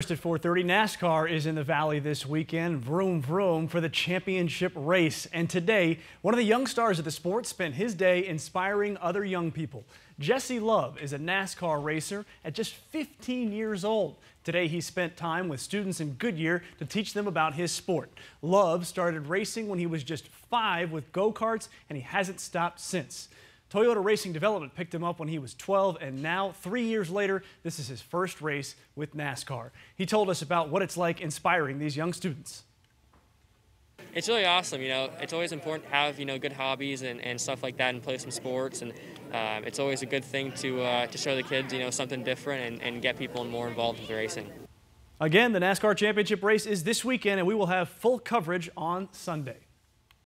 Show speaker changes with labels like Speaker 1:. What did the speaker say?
Speaker 1: First at 4:30, NASCAR is in the Valley this weekend. Vroom vroom for the championship race. And today, one of the young stars of the sport spent his day inspiring other young people. Jesse Love is a NASCAR racer at just 15 years old. Today, he spent time with students in Goodyear to teach them about his sport. Love started racing when he was just five with go-karts, and he hasn't stopped since. Toyota Racing Development picked him up when he was 12, and now, three years later, this is his first race with NASCAR. He told us about what it's like inspiring these young students.
Speaker 2: It's really awesome, you know. It's always important to have, you know, good hobbies and, and stuff like that and play some sports. And um, it's always a good thing to, uh, to show the kids, you know, something different and, and get people more involved with racing.
Speaker 1: Again, the NASCAR Championship race is this weekend, and we will have full coverage on Sunday.